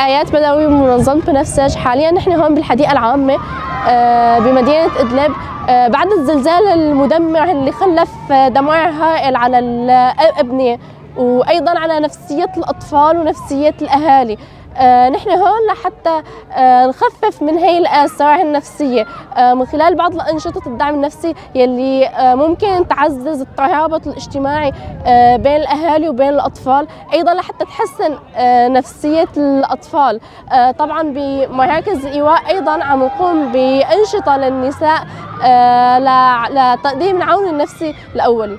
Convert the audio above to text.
آيات بدوي من منظمة بنفسج حاليا. نحن هون بالحديقة العامة آه، بمدينة إدلب. آه، بعد الزلزال المدمر اللي خلف دمار هائل على الأبنية وأيضا على نفسية الأطفال ونفسية الأهالي. آه نحن هون لحتى آه نخفف من هي الآثار النفسية. آه من خلال بعض الأنشطة الدعم النفسي يلي آه ممكن تعزز الترابط الاجتماعي آه بين الأهالي وبين الأطفال. أيضا لحتى تحسن آه نفسية الأطفال. آه طبعا بمراكز الإيواء أيضا عم نقوم بأنشطة للنساء آه لتقديم العون النفسي الأولي